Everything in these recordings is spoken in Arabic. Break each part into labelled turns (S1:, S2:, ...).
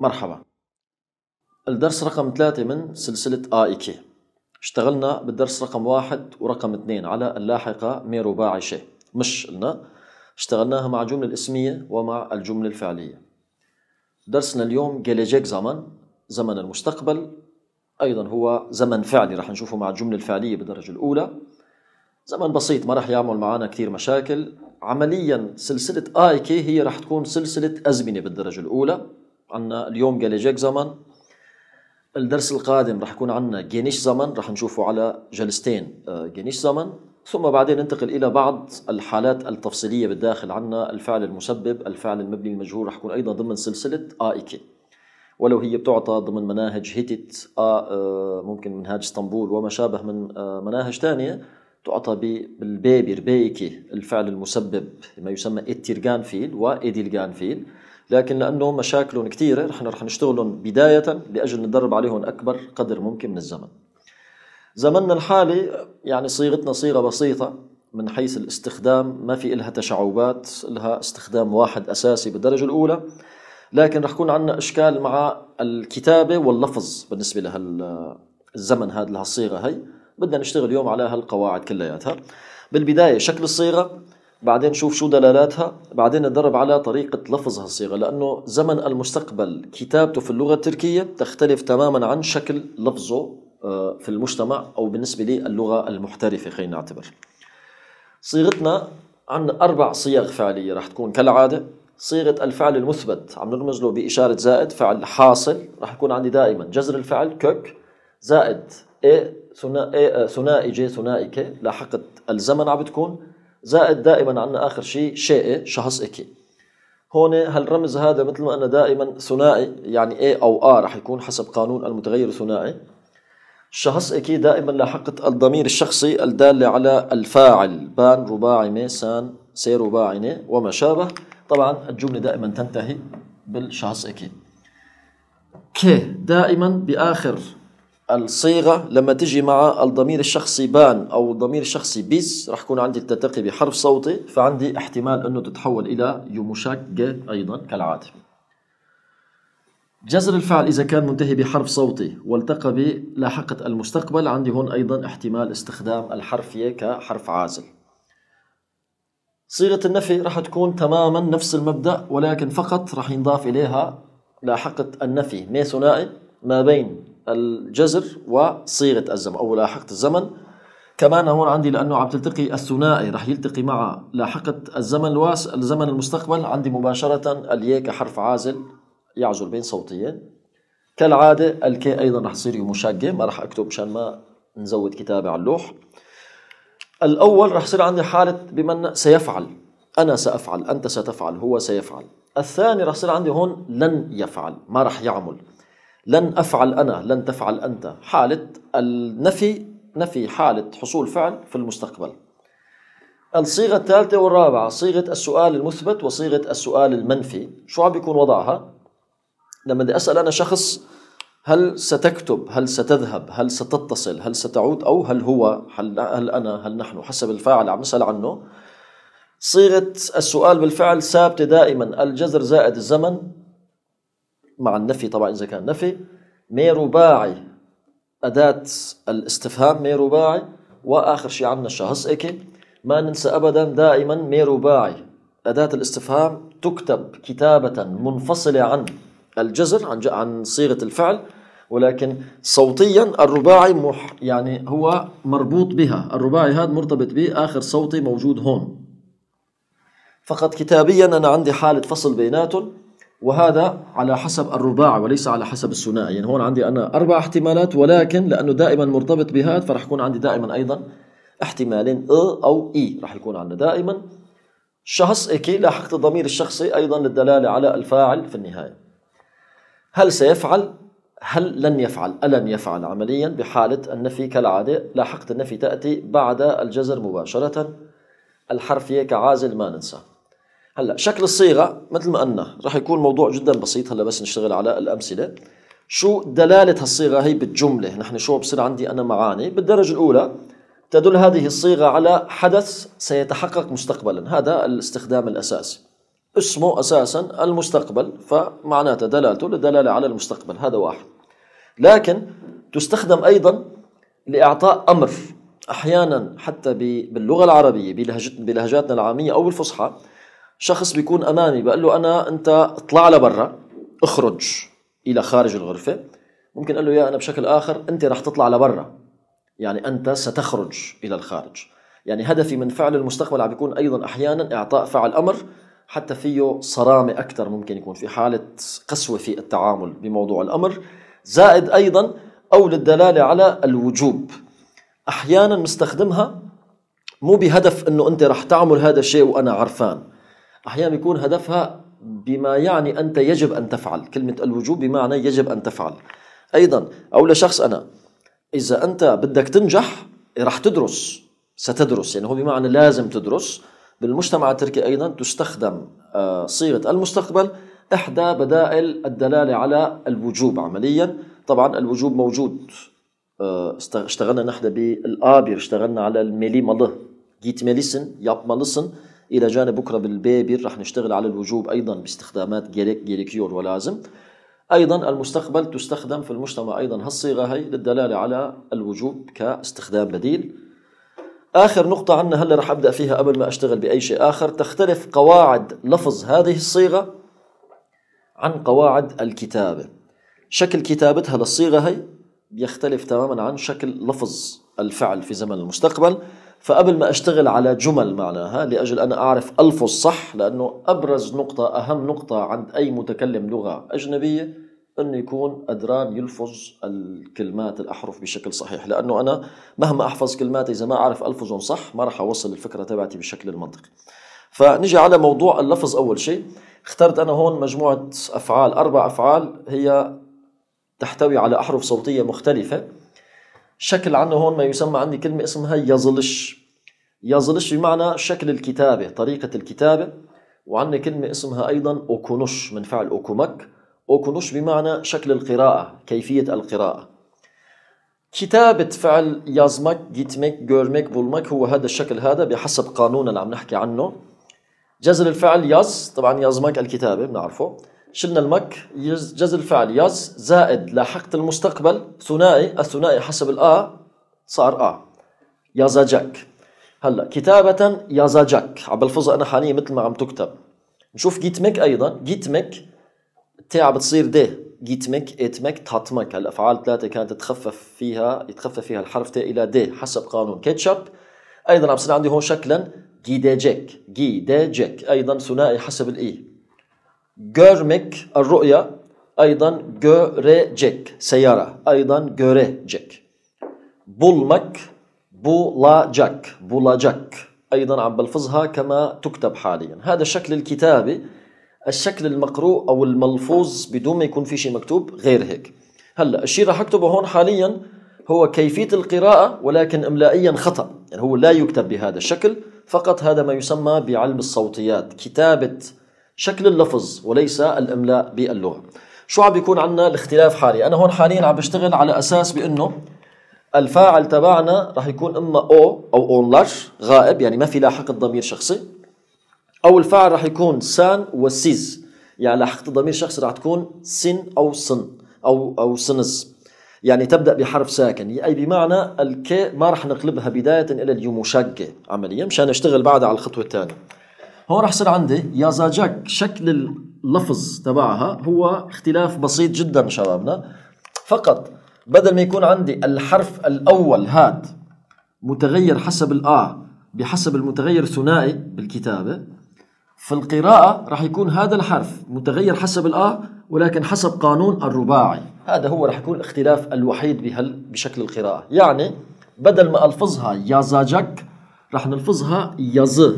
S1: مرحبا. الدرس رقم ثلاثة من سلسلة A iki. اشتغلنا بالدرس رقم واحد ورقم اثنين على اللاحقة mi رباعي شيء مش قلنا اشتغلناها مع الجملة الإسمية ومع الجملة الفعلية. درسنا اليوم gelecek zaman زمن المستقبل. أيضا هو زمن فعلي رح نشوفه مع الجملة الفعلية بالدرجة الأولى. زمن بسيط ما رح يعمل معنا كثير مشاكل. عمليا سلسلة A iki هي رح تكون سلسلة أزمنة بالدرجة الأولى. عندنا اليوم جاليجيك زمن. الدرس القادم رح يكون عندنا جينيش زمن رح نشوفه على جلستين آه، جينيش زمن. ثم بعدين ننتقل إلى بعض الحالات التفصيلية بالداخل عنا. الفعل المسبب الفعل المبني المجهول رح يكون أيضا ضمن سلسلة آي كي ولو هي بتعطى ضمن مناهج هيتت ممكن منهاج اسطنبول وما شابه من مناهج ثانية تعطى بالبيبي ربيكي الفعل المسبب ما يسمى ettirgen fiil و edilgen fiil لكن لأنه مشاكلهم كثيره نحن رح نشتغلهم بداية لأجل ندرب عليهم أكبر قدر ممكن من الزمن. زمننا الحالي يعني صيغتنا صيغة بسيطة من حيث الاستخدام ما في إلها تشعبات لها استخدام واحد أساسي بالدرجة الأولى لكن رح يكون عندنا إشكال مع الكتابة واللفظ بالنسبة لهالزمن هذا لهالصيغة هي بدنا نشتغل اليوم على هالقواعد كلياتها بالبداية شكل الصيغة بعدين نشوف شو دلالاتها. بعدين ندرب على طريقة لفظ هالصيغة لأنه زمن المستقبل كتابته في اللغة التركية تختلف تماما عن شكل لفظه آه، في المجتمع أو بالنسبة للغة المحترفة خلينا نعتبر. صيغتنا عندنا أربع صيغ فعلية راح تكون كالعادة. صيغة الفعل المثبت عم نرمز له بإشارة زائد فعل حاصل راح يكون عندي دائما جذر الفعل كوك زائد e ثنائي ce ثنائي k لاحقت الزمن عم بتكون زائد دائما عندنا آخر شيء şahıs eki. هون هالرمز هذا مثل ما قلنا دائما ثنائي يعني e أو a رح يكون حسب قانون المتغير الثنائي şahıs eki دائما لاحقت الضمير الشخصي الدال على الفاعل ben رباعي m sen s رباعي وما شابه. طبعا الجملة دائما تنتهي بالشخص إكي. كي دائما بآخر الصيغة لما تجي مع الضمير الشخصي بان أو الضمير الشخصي بيس راح يكون عندي التتقي بحرف صوتي فعندي احتمال أنه تتحول إلى يوموشاك أيضا كالعادة. جذر الفعل إذا كان منتهي بحرف صوتي والتقى بلاحقة المستقبل عندي هون أيضا احتمال استخدام الحرف ي كحرف عازل. صيغة النفي راح تكون تماما نفس المبدأ ولكن فقط راح ينضاف إليها لاحقة النفي. مي ثنائي ما بين الجزر وصيغة الزمن أو لاحقة الزمن. كمان هون عندي لأنه عم تلتقي الثنائي رح يلتقي مع لاحقة الزمن الواس الزمن المستقبل. عندي مباشرة الياء كحرف عازل يعزل بين صوتيين. كالعادة الكي أيضا رح يصير مشاقة ما رح أكتب مشان ما نزود كتابة على اللوح. الأول رح يصير عندي حالة بمن سيفعل. أنا سأفعل أنت ستفعل هو سيفعل. الثاني رح يصير عندي هون لن يفعل ما رح يعمل. لن أفعل أنا لن تفعل أنت. حالة النفي نفي حالة حصول فعل في المستقبل. الصيغة الثالثة والرابعة صيغة السؤال المثبت وصيغة السؤال المنفي. شو عم بيكون وضعها؟ لما بدي أسأل أنا شخص هل ستكتب؟ هل ستذهب؟ هل ستتصل؟ هل ستعود؟ أو هل هو هل, هل أنا؟ هل نحن؟ حسب الفاعل عم نسأل عنه. صيغة السؤال بالفعل ثابتة دائما. الجذر زائد الزمن مع النفي طبعا إذا كان نفي مي رباعي أداة الاستفهام مي رباعي وآخر شيء عندنا شخص إيكي ما ننسى أبدا دائما مي رباعي أداة الاستفهام تكتب كتابة منفصلة عن الجزر عن عن صيغة الفعل ولكن صوتيا الرباعي مح يعني هو مربوط بها. الرباعي هذا مرتبط به آخر صوتي موجود هون. فقط كتابيا أنا عندي حالة فصل بيناتهم. وهذا على حسب الرباعي وليس على حسب الثنائي. يعني هون عندي أنا أربع احتمالات ولكن لأنه دائما مرتبط بهذا فرح يكون عندي دائما أيضا احتمالين أ أو إي رح يكون عندنا. دائما شخص إكي لاحقت الضمير الشخصي أيضا للدلالة على الفاعل في النهاية. هل سيفعل؟ هل لن يفعل؟ ألن يفعل عمليا بحالة النفي كالعادة؟ لاحقت النفي تأتي بعد الجزر مباشرة. الحرف كعازل ما ننسى. هلا شكل الصيغة مثل ما قلنا راح يكون موضوع جدا بسيط هلا بس نشتغل على الأمثلة. شو دلالة هالصيغة هي بالجملة؟ نحن شو بصير عندي أنا معاني؟ بالدرجة الأولى تدل هذه الصيغة على حدث سيتحقق مستقبلا. هذا الاستخدام الأساسي. اسمه أساسا المستقبل فمعناته دلالته للدلالة على المستقبل. هذا واحد. لكن تستخدم أيضا لإعطاء أمر. أحيانا حتى باللغة العربية بلهجاتنا العامية أو الفصحى شخص بيكون أمامي بقول له أنا أنت اطلع لبرا اخرج إلى خارج الغرفة. ممكن أقول له يا أنا بشكل آخر أنت رح تطلع لبرا. يعني أنت ستخرج إلى الخارج. يعني هدفي من فعل المستقبل عم بيكون أيضا أحيانا إعطاء فعل أمر حتى فيه صرامة أكثر ممكن يكون في حالة قسوة في التعامل بموضوع الأمر. زائد أيضا أو للدلالة على الوجوب. أحيانا نستخدمها مو بهدف أنه أنت رح تعمل هذا الشيء وأنا عرفان. أحيانا يكون هدفها بما يعني أنت يجب أن تفعل كلمة الوجوب بمعنى يجب أن تفعل. أيضا أو لشخص أنا إذا أنت بدك تنجح رح تدرس ستدرس يعني هو بمعنى لازم تدرس. بالمجتمع التركي أيضا تستخدم آه، صيغة المستقبل إحدى بدائل الدلالة على الوجوب عمليا. طبعا الوجوب موجود آه، اشتغلنا نحن بال A bir اشتغلنا على ال meli malı gitmelisin إلى جانب بكرة بال B bir رح نشتغل على الوجوب أيضا باستخدامات gerek gerekiyor و lazım. أيضا المستقبل تستخدم في المجتمع أيضا هالصيغة هي للدلالة على الوجوب كاستخدام بديل. آخر نقطة عنا هلأ رح أبدأ فيها قبل ما أشتغل بأي شيء آخر. تختلف قواعد لفظ هذه الصيغة عن قواعد الكتابة. شكل كتابتها للصيغة هي بيختلف تماما عن شكل لفظ الفعل في زمن المستقبل. فقبل ما أشتغل على جمل معناها لأجل أنا أعرف الفظ صح لأنه أبرز نقطة أهم نقطة عند أي متكلم لغة أجنبية انه يكون قدران يلفظ الكلمات الأحرف بشكل صحيح. لأنه أنا مهما أحفظ كلمات إذا ما أعرف الفظهم صح ما راح أوصل الفكرة تبعتي بالشكل المنطقي فنجي على موضوع اللفظ أول شيء. اخترت أنا هون مجموعة أفعال أربع أفعال هي تحتوي على أحرف صوتية مختلفة. شكل عنه هون ما يسمى عندي كلمة اسمها يظلش. يظلش بمعنى شكل الكتابة طريقة الكتابة. وعندنا كلمة اسمها أيضا أوكونوش من فعل أوكومك. أوكونوش بمعنى شكل القراءة كيفية القراءة. كتابة فعل يزمك جيتمك جورمك بولمك هو هذا الشكل هذا بحسب قانون اللي عم نحكي عنه. جزر الفعل يز طبعا يزمك الكتابة بنعرفه. شلنا المك جزر الفعل يز زائد لاحقت المستقبل ثنائي الثنائي حسب الآ صار آ. yazacak هلا كتابة yazacak عم بلفظها أنا حاليا مثل ما عم تكتب. نشوف gitmek أيضا. gitmek t بتصير d. gitmek etmek tatmak الافعال ثلاثة كانت تتخفف فيها يتخفف فيها الحرف تاء إلى d حسب قانون ketçap أيضا عم بصير عندي هون شكلا gidecek gidecek أيضا ثنائي حسب ال i görmek الرؤيه أيضا görecek سياره أيضا görecek بولمك بولاجك بولاجك أيضا عم بلفظها كما تكتب حاليا هذا الشكل الكتابي الشكل المقروء أو الملفوظ بدون ما يكون في شيء مكتوب غير هيك هلا الشيء راح اكتبه هون حاليا هو كيفيه القراءه ولكن املائيا خطا يعني هو لا يكتب بهذا الشكل فقط هذا ما يسمى بعلم الصوتيات كتابه شكل اللفظ وليس الإملاء باللغة. شو عم بيكون عندنا الاختلاف حالي؟ أنا هون حاليا عم بشتغل على أساس بأنه الفاعل تبعنا راح يكون إما o أو onlar غائب يعني ما في لاحق الضمير شخصي أو الفاعل راح يكون sen و siz يعني لاحقت ضمير شخص راح تكون sin أو sın أو أو siniz يعني تبدأ بحرف ساكن. أي بمعنى ال k ما راح نقلبها بداية إلى ال yumuşak ge عمليا مشان نشتغل بعدها على الخطوة الثانية. هون راح يصير عندي يازاجاك شكل اللفظ تبعها هو اختلاف بسيط جدا شبابنا. فقط بدل ما يكون عندي الحرف الأول هاد متغير حسب الآ بحسب المتغير الثنائي بالكتابة في القراءة راح يكون هذا الحرف متغير حسب الآ ولكن حسب قانون الرباعي. هذا هو راح يكون الاختلاف الوحيد بهال بشكل القراءة. يعني بدل ما ألفظها يازاجك راح نلفظها يز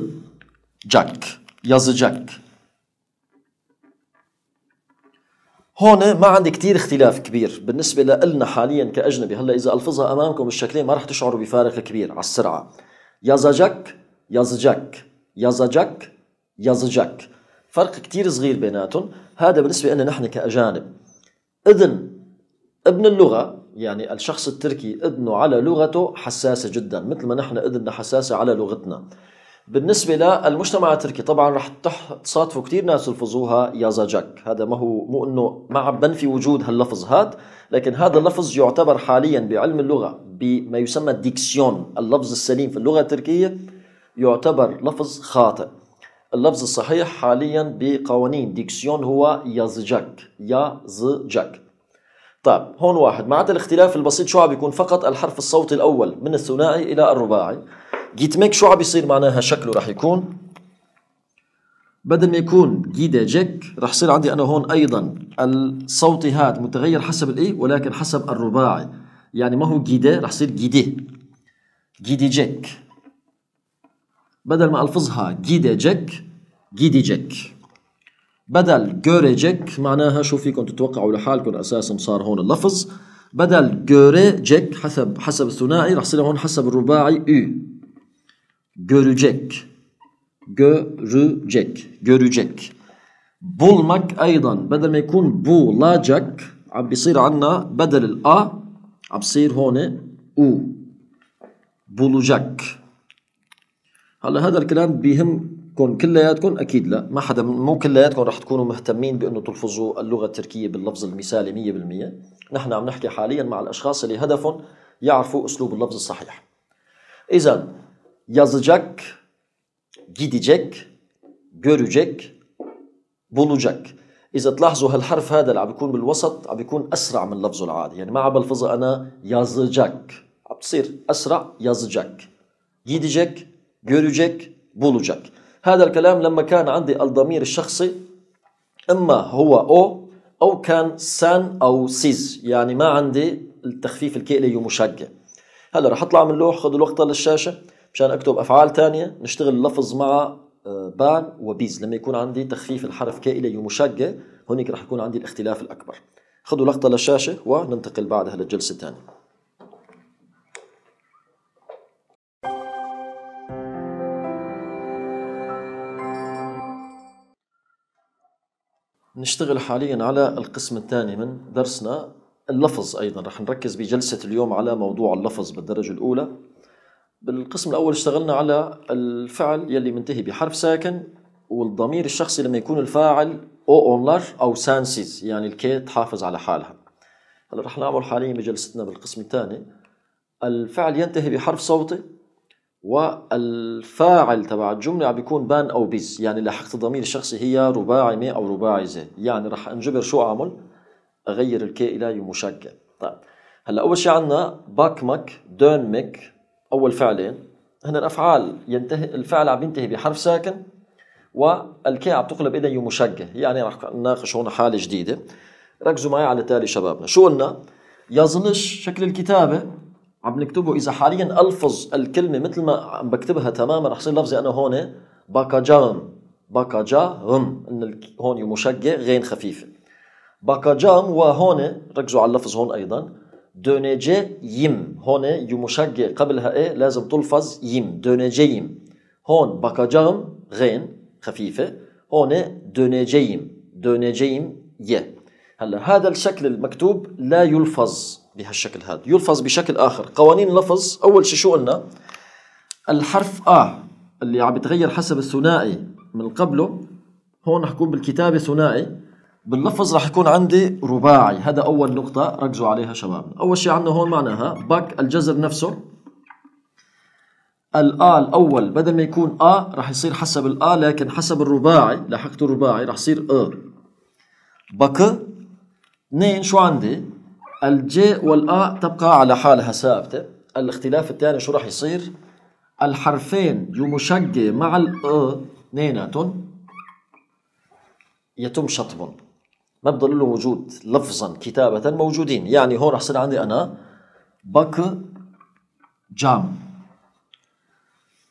S1: جك يزجك هون ما عندي كتير اختلاف كبير. بالنسبة لنا حاليا كأجنبي هلأ إذا ألفظها أمامكم بالشكلين ما راح تشعروا بفارق كبير على السرعة. يزجك يزجك يزجك يزجك فرق كتير صغير بيناتهم. هذا بالنسبة لنا نحن كأجانب. إذن ابن اللغة يعني الشخص التركي إذنه على لغته حساسة جدا مثل ما نحن إذننا حساسة على لغتنا. بالنسبة للمجتمع التركي طبعا رح تصادفوا كثير ناس يلفظوها yazacak هذا ما هو مو إنه ما عم بنفي وجود هاللفظ هذا لكن هذا اللفظ يعتبر حاليا بعلم اللغة بما يسمى ال diksiyon اللفظ السليم في اللغة التركية يعتبر لفظ خاطئ. اللفظ الصحيح حاليا بقوانين diksiyon هو yazıcak yazıcak طيب هون واحد. معناتها الاختلاف البسيط شو عم بيكون فقط الحرف الصوتي الأول من الثنائي إلى الرباعي. gitmek شو عم بيصير معناها شكله رح يكون؟ بدل ما يكون gidecek رح يصير عندي أنا هون أيضا الصوتي هاد متغير حسب ال i ولكن حسب الرباعي. يعني ما هو gide رح يصير gidi gidicek. بدل ما ألفظها gidecek gidicek. بدل görecek معناها شو فيكم تتوقعوا لحالكم أساسا صار هون اللفظ. بدل جوريجيك حسب حسب الثنائي رح يصير هون حسب الرباعي أو görecek. Görecek. Görecek. Bulmak أيضا بدل ما يكون bulacak عم بيصير عنا بدل الأ عم بصير هون أو bulacak هلا هذا الكلام بيهمكم كلياتكم أكيد لا ما حدا مو كلياتكم رح تكونوا مهتمين بانه تلفظوا اللغة التركيه باللفظ المثالي 100% نحن عم نحكي حاليا مع الاشخاص اللي هدفهم يعرفوا اسلوب اللفظ الصحيح اذا yazacak, gidecek, görecek, bulacak. إذا تلاحظوا هالحرف هذا اللي عم بيكون بالوسط عم بيكون أسرع من لفظه العادي يعني ما عم بلفظها أنا yazacak عم بتصير أسرع yazacak gidecek, görecek, bulacak هذا الكلام لما كان عندي الضمير الشخصي إما هو أو أو كان sen أو siz. يعني ما عندي التخفيف ال k إلى yumuşak ge هلا رح أطلع من اللوح خذوا الوقت للشاشة مشان اكتب افعال ثانية نشتغل اللفظ مع آه، ben و biz. لما يكون عندي تخفيف الحرف k إلى yumuşak ge هونيك رح يكون عندي الاختلاف الأكبر. خذوا لقطة للشاشة وننتقل بعدها للجلسة الثانية. نشتغل حاليا على القسم الثاني من درسنا. اللفظ أيضا رح نركز بجلسة اليوم على موضوع اللفظ بالدرجة الأولى. بالقسم الأول اشتغلنا على الفعل يلي منتهي بحرف ساكن والضمير الشخصي لما يكون الفاعل o onlar أو sen siz يعني ال k تحافظ على حالها. هلأ رح نعمل حاليا بجلستنا بالقسم الثاني. الفعل ينتهي بحرف صوتي والفاعل تبع الجملة عم بيكون ben أو biz يعني لحقت الضمير الشخصي هي رباعي m أو رباعي z. يعني رح انجبر شو أعمل؟ أغير الكي إلى يمشقة. طيب هلأ أول شيء عندنا باكمك دونمك أول فعلين. هن الأفعال ينتهي الفعل عم ينتهي بحرف ساكن والكي عم تقلب إلى مشقة. يعني رح نناقش هون حالة جديدة. ركزوا معي على التالي شبابنا. شو قلنا؟ يظلش شكل الكتابة عم نكتبه إذا حاليا ألفظ الكلمة مثل ما عم بكتبها تماما رح يصير لفظي أنا هون باكاجام باكاجام إن هون مشقة غين خفيفة. باكاجام وهون ركزوا على اللفظ هون أيضا. Döneceğim هون يمشقق قبلها إيه لازم تلفظ يم döneceğim هون bakacağım غين خفيفة هون döneceğim döneceğim ي هلا هذا الشكل المكتوب لا يلفظ بهالشكل هذا يلفظ بشكل آخر قوانين اللفظ أول شيء شو قلنا الحرف آ اللي عم يتغير حسب الثنائي من قبله هون حكون بالكتابة ثنائي باللفظ راح يكون عندي رباعي. هذا أول نقطة ركزوا عليها شباب. أول شيء عندنا هون معناها bak الجذر نفسه. الآ الأول بدل ما يكون آ راح يصير حسب الآ لكن حسب الرباعي لاحقته الرباعي راح يصير أ. bak اثنين شو عندي؟ الجي والآ تبقى على حالها ثابتة. الاختلاف الثاني شو راح يصير؟ الحرفين يمشقة مع الأ اثنيناتهم يتم شطبهم. ما بضل له وجود لفظا كتابة موجودين. يعني هون رح يصير عندي أنا بك جام.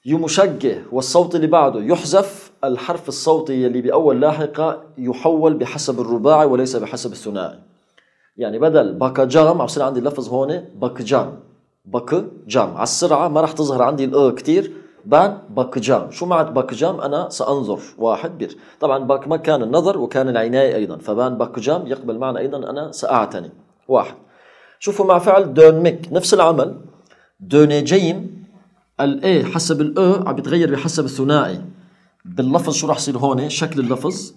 S1: يمشقه والصوت اللي بعده يحذف الحرف الصوتي اللي بأول لاحقة يحول بحسب الرباعي وليس بحسب الثنائي. يعني بدل bakıcam عم يصير عندي اللفظ هون bakıcam bakıcam على السرعة ما راح تظهر عندي الأ كتير. ben bakıcam شو معنى bakıcam أنا سأنظر واحد bir طبعا ما كان النظر وكان العناية أيضا ف ben bakıcam يقبل معنى أيضا أنا سأعتني واحد شوفوا مع فعل dönmek نفس العمل dönücem الاي حسب الاو عم بيتغير بحسب الثنائي باللفظ شو راح يصير هون شكل اللفظ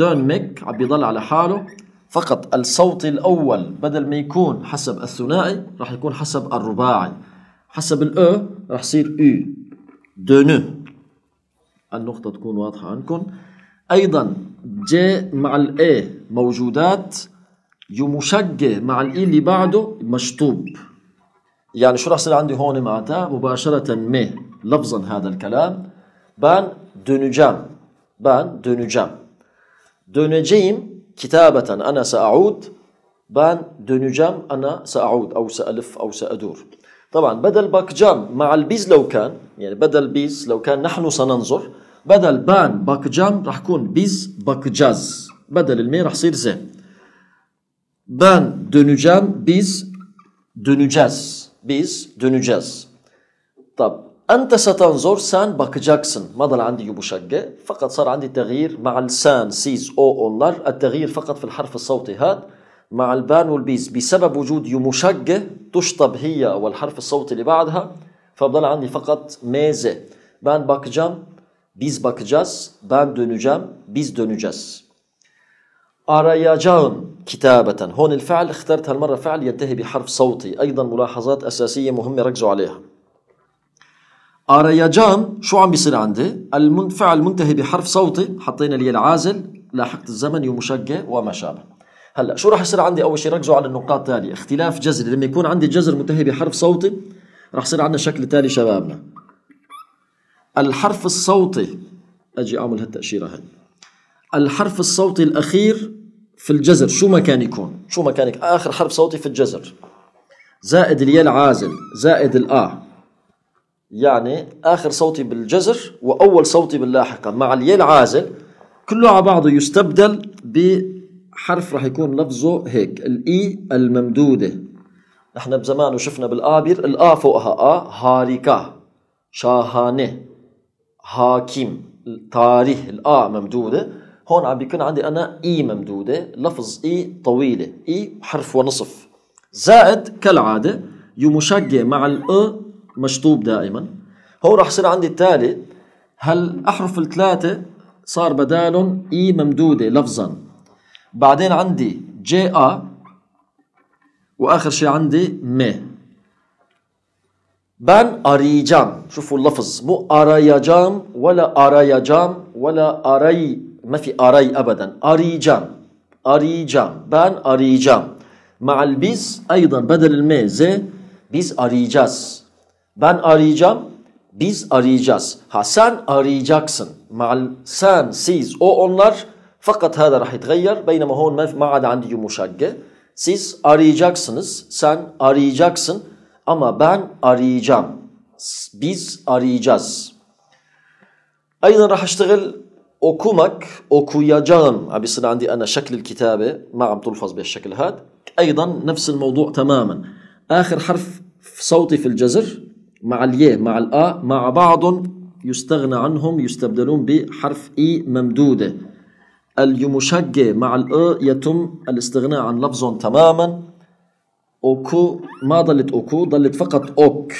S1: ميك عم بيضل على حاله فقط الصوت الأول بدل ما يكون حسب الثنائي راح يكون حسب الرباعي حسب الاو راح يصير أو دونو النقطة تكون واضحة عندكم. أيضا جي مع الاي موجودات. يمشجع مع الاي اللي بعده مشطوب. يعني شو راح يصير عندي هون معناتها؟ مباشرة مي لفظا هذا الكلام. ben dönücem ben dönücem döneceğim كتابة أنا سأعود. ben dönücem أنا سأعود أو سألف أو سأدور. طبعا بدل bakıcam مع ال biz لو كان يعني بدل biz لو كان نحن سننظر بدل ben bakıcam راح يكون biz bakıcaz بدل المي راح يصير زي ben dönücem biz dönücez biz dönücez طب أنت ستنظر sen bakıcaksın. ما ضل عندي yumuşak ge فقط صار عندي تغيير مع ال sen siz o onlar التغيير فقط في الحرف الصوتي هذا مع ال ben وال biz بسبب وجود yumuşak ge تشطب هي والحرف الصوتي اللي بعدها فبضل عندي فقط ميزة. ben bakıcam biz bakıcaz ben dönücem biz dönücez arayacağım كتابة. هون الفعل اخترت هالمرة فعل ينتهي بحرف صوتي. أيضا ملاحظات أساسية مهمة ركزوا عليها. أرياجان شو عم بيصير عندي؟ الفعل منتهي بحرف صوتي. حطينا لي العازل. لاحقت الزمن يمشقة وما شابه. هلا شو راح يصير عندي أول شيء؟ ركزوا على النقاط التاليه اختلاف جذري لما يكون عندي جذر منتهي بحرف صوتي راح يصير عندنا الشكل التالي شبابنا. الحرف الصوتي أجي أعمل هالتأشيرة هاي. الحرف الصوتي الأخير في الجذر شو ما كان يكون شو ما كان آخر حرف صوتي في الجذر. زائد الياء العازل زائد الآ يعني آخر صوتي بالجذر وأول صوتي باللاحقة. مع الياء العازل كله على بعضه يستبدل بحرف راح يكون لفظه هيك الإي الممدودة. نحن بزمان وشفنا بالآبر الآ فوقها آ هاريكا شاهانة حاكم تاريخ الآ ممدودة. هون عم بيكون عندي أنا إي ممدودة لفظ إي طويلة إي حرف ونصف. زائد كالعادة yumuşak ge مع الأ مشطوب دائما. هو راح يصير عندي التالي هالأحرف الثلاثة صار بدالهم إي ممدودة لفظا؟ بعدين عندي جي آ وآخر شيء عندي مي ben arıcam شوفوا اللفظ مو arıcam ولا arıcam ولا arı ما في arı أبدا arıcam arıcam ben arıcam مع ال biz أيضا بدل المي زي biz arıcaz ben arıcam biz arıcaz ها sen arıcaksın مع ال sen siz o onlar فقط هذا راح يتغير بينما هون ما عاد عندي yumuşak ge. siz arıcaksınız sen arıcaksın أما ben arıcam biz arıcaz أيضا راح أشتغل أوكومك أوكوياجان عم بيصير عندي أنا شكل الكتابة ما عم تلفظ بهالشكل هذا أيضا نفس الموضوع تماما. آخر حرف صوتي في الجزر مع الياء مع الآ مع بعض يستغنى عنهم يستبدلون بحرف إي ممدودة. اليمشقة مع الأ يتم الاستغناء عن لفظ تماما. أوكو ما ضلت أوكو ضلت فقط أوك.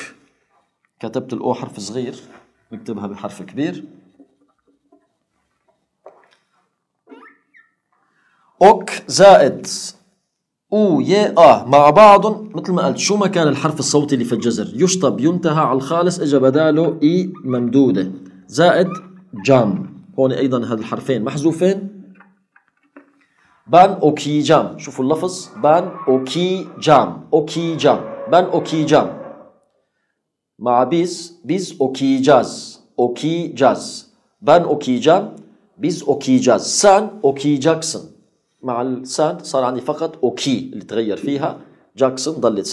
S1: كتبت الأو حرف صغير نكتبها بحرف كبير. ok زائد أو يا آ مع بعض. مثل ما قلت شو ما كان الحرف الصوتي اللي في الجزر. يشطب ينتهى على الخالص اجى بداله إي ممدودة. زائد cam. هون أيضا هذا الحرفين محذوفين. ben okıcam شوفوا اللفظ ben okıcam okıcam ben okıcam مع biz biz okıcaz okıcaz ben okıcam biz okıcaz sen okıcaksın مع ال sen صار عندي فقط okı اللي تغير فيها caksın ضلت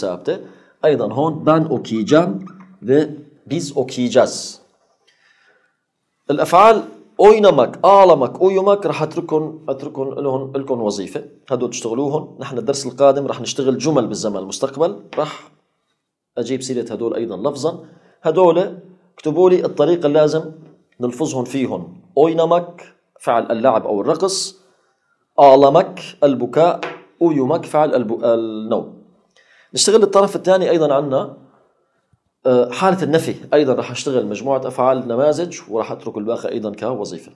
S1: أيضا oynamak ağlamak uyumak رح اتركهم أتركهم لهم لكم وظيفة. هدول تشتغلوهم. نحن الدرس القادم رح نشتغل جمل بالزمن المستقبل. رح أجيب سيرة هدول أيضا لفظا. هدول اكتبوا لي الطريقة اللي لازم نلفظهم فيهم. أوينمك فعل اللعب أو الرقص. آلمك البكاء. أويمك فعل النوم. نشتغل الطرف الثاني أيضا عنا. آه، حالة النفي أيضا راح أشتغل مجموعة أفعال نماذج وراح أترك الباقي أيضا كوظيفة.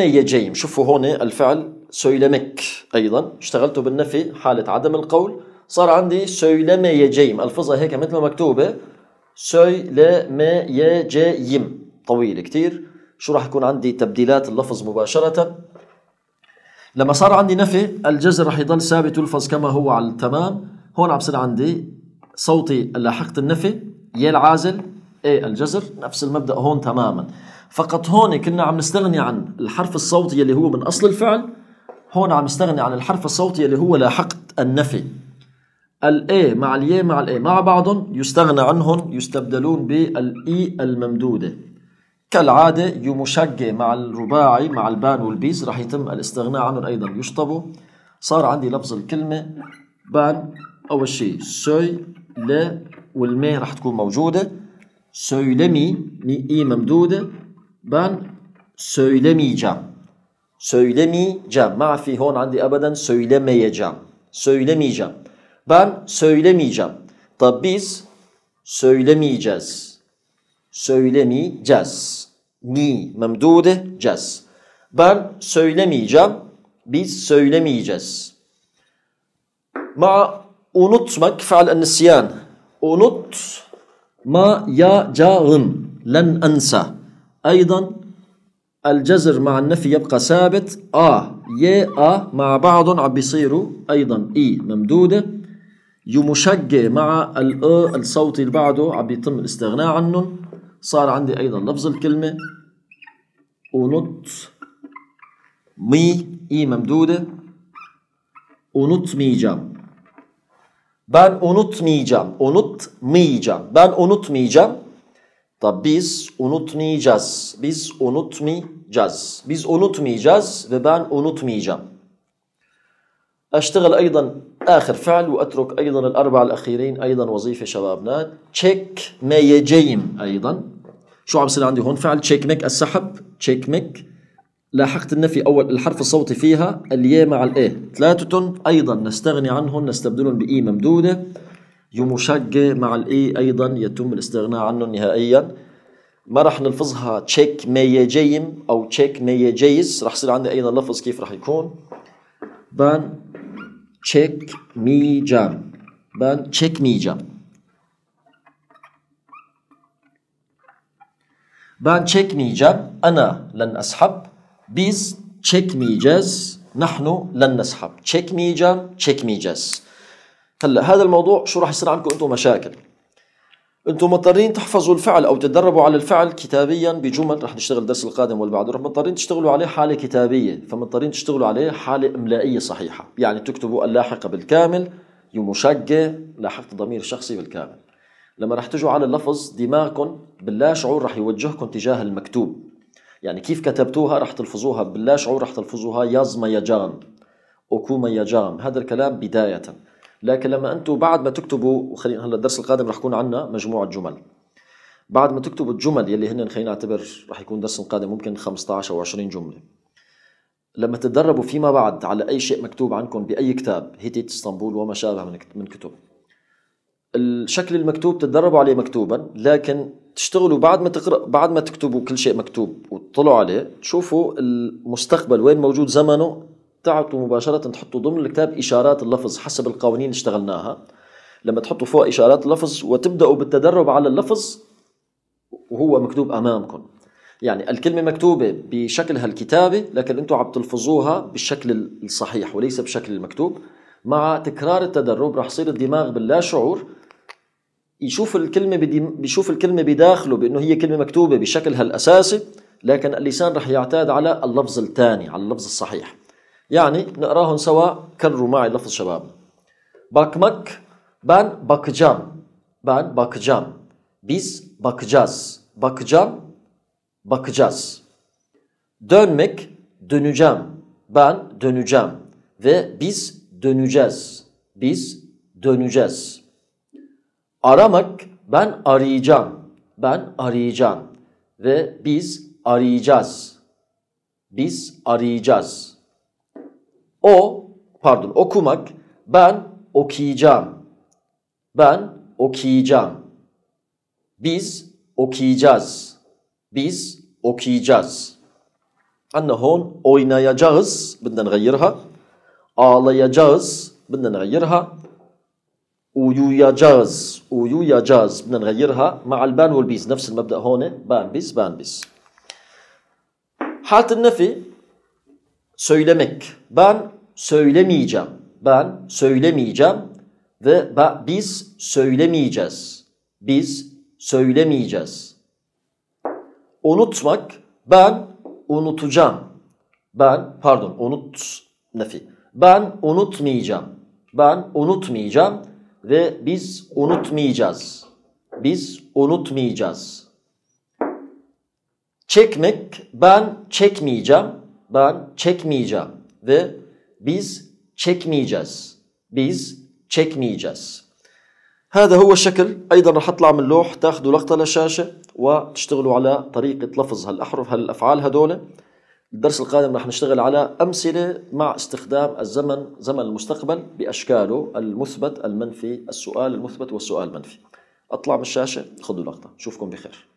S1: يجيم شوفوا هون الفعل سويلمك أيضا. اشتغلته بالنفي حالة عدم القول. صار عندي يجيم ألفظها هيك مثل ما مكتوبة. يجيم طويل كتير. شو راح يكون عندي؟ تبديلات اللفظ مباشرة. لما صار عندي نفي الجزر راح يضل ثابت يلفظ كما هو على التمام. هون عم عندي صوتي لاحقت النفي يا العازل إيه الجزر؟ نفس المبدأ هون تماما. فقط هون كنا عم نستغني عن الحرف الصوتي اللي هو من أصل الفعل هون عم نستغني عن الحرف الصوتي اللي هو لاحقت النفي. الاي مع الياء مع الاي مع بعضهم يستغنى عنهم يستبدلون بالاي الممدودة. كالعادة yumuşak ge مع الرباعي مع ال ben وال biz راح يتم الاستغناء عنهم أيضا يشطبوا. صار عندي لفظ الكلمة ben أول شيء سوي لا والمي راح تكون موجوده سويلمي اي ممدوده بان سويلميجام söylemeyeceğim ما في هون عندي ابدا söylemeyeceğim söylemeyeceğim ben söylemeyeceğim طب biz söylemeyeceğiz söylemeyeceğiz ni memdude cez ben söylemeyeceğim biz söylemeyeceğiz مع unutmak فعل النسيان unut ما يجاغن لن أنسى أيضا الجزر مع النفي يبقى ثابت آ ي آ مع بعض عم بيصيروا أيضا إي ممدودة يمشقة مع الأ الصوتي اللي بعده عم بيتم الاستغناء عنهم صار عندي أيضا لفظ الكلمة ونط مي إي ممدودة unutmayacağım. Ben unutmayacağım. Unutmayacağım. Ben unutmayacağım. طب biz unutmayacağız. Biz unutmayacağız. Biz unutmayacağız ve ben unutmayacağım. أشتغل أيضا آخر فعل وأترك أيضا الأربع الأخيرين أيضا وظيفة شبابنا تشيك ما يجيم أيضا شو عم يصير عندي هون فعل تشيك ميك السحب تشيك ميك لاحقت النفي أول الحرف الصوتي فيها الياء مع الإيه ثلاثة أيضا نستغني عنهم نستبدلهم بإي ممدودة. يمشق مع الإي أيضا يتم الاستغناء عنه نهائيا. ما راح نلفظها تشيك ميجيم أو تشيك ميجيز راح يصير عندي أيضا لفظ كيف راح يكون. بان تشيك micem ben çekmicem ben çekmicem أنا لن أسحب. نحن لن نسحب çekmicem çekmicez هلا هذا الموضوع شو راح يصير عندكم أنتم مشاكل؟ أنتم مضطرين تحفظوا الفعل أو تتدربوا على الفعل كتابيا بجمل. رح نشتغل الدرس القادم واللي بعده رح مضطرين تشتغلوا عليه حالة كتابية. فمضطرين تشتغلوا عليه حالة إملائية صحيحة. يعني تكتبوا اللاحقة بالكامل يمشقة لاحقت الضمير الشخصي بالكامل. لما رح تجوا على اللفظ دماغكم باللا شعور رح يوجهكم تجاه المكتوب. يعني كيف كتبتوها؟ رح تلفظوها. باللا شعور رح تلفظوها. يزما يجام أكوما يجام هذا الكلام بداية. لكن لما أنتم بعد ما تكتبوا وخلينا هلا الدرس القادم رح يكون عندنا مجموعة جمل. بعد ما تكتبوا الجمل يلي هن خلينا نعتبر رح يكون الدرس القادم ممكن 15 أو 20 جملة. لما تتدربوا فيما بعد على أي شيء مكتوب عنكم بأي كتاب هيتيت إسطنبول وما شابه من كتب. الشكل المكتوب تتدربوا عليه مكتوبا لكن تشتغلوا بعد ما تقرأ بعد ما تكتبوا كل شيء مكتوب وتطلعوا عليه تشوفوا المستقبل وين موجود زمنه تعطوا مباشرة تحطوا ضمن الكتاب إشارات اللفظ حسب القوانين اللي اشتغلناها. لما تحطوا فوق إشارات اللفظ وتبدأوا بالتدرب على اللفظ وهو مكتوب أمامكم. يعني الكلمة مكتوبة بشكلها الكتابي لكن أنتم عم تلفظوها بالشكل الصحيح وليس بشكل المكتوب. مع تكرار التدرب راح يصير الدماغ باللا شعور يشوف الكلمة بيشوف الكلمة بداخله بأنه هي كلمة مكتوبة بشكلها الأساسي لكن اللسان راح يعتاد على اللفظ الثاني على اللفظ الصحيح. يعني نقراهم سوا كرروا معي لفظ شباب. bakmak ben bakacağım ben bakacağım biz bakacağız bakacağım bakacağız dönmek döneceğim ben döneceğim ve biz döneceğiz biz döneceğiz Aramak ben arayacağım. Ben arayacağım ve biz arayacağız. Biz arayacağız. O pardon okumak ben okuyacağım. Ben okuyacağım. Biz okuyacağız. Biz okuyacağız. Annehon oynayacağız. Bundan gayırha. Ağlayacağız. Bundan gayırha uyuyacağız. Uyuyacağız. Biden gayirha ma'al ben vel biz. Nefs mebda hone. Ben biz, ben biz. Hatın nefi söylemek. Ben söylemeyeceğim. Ben söylemeyeceğim ve ba biz söylemeyeceğiz. Biz söylemeyeceğiz. Unutmak ben unutacağım. Ben pardon unut nefi. Ben unutmayacağım. Ben unutmayacağım ve biz unutmayacağız. Biz unutmayacağız. Çekmek ben çekmeyeceğim. Ben çekmeyeceğim ve biz çekmeyeceğiz. Biz çekmeyeceğiz. هذا هو الشكل أيضا رح اطلع من اللوح تاخذوا لقطه للشاشه وتشتغلوا على طريقه لفظ هالاحرف هالافعال هدول الدرس القادم رح نشتغل على أمثلة مع استخدام الزمن زمن المستقبل بأشكاله المثبت المنفي السؤال المثبت والسؤال المنفي. أطلع من الشاشة خذوا لقطة. اشوفكم بخير.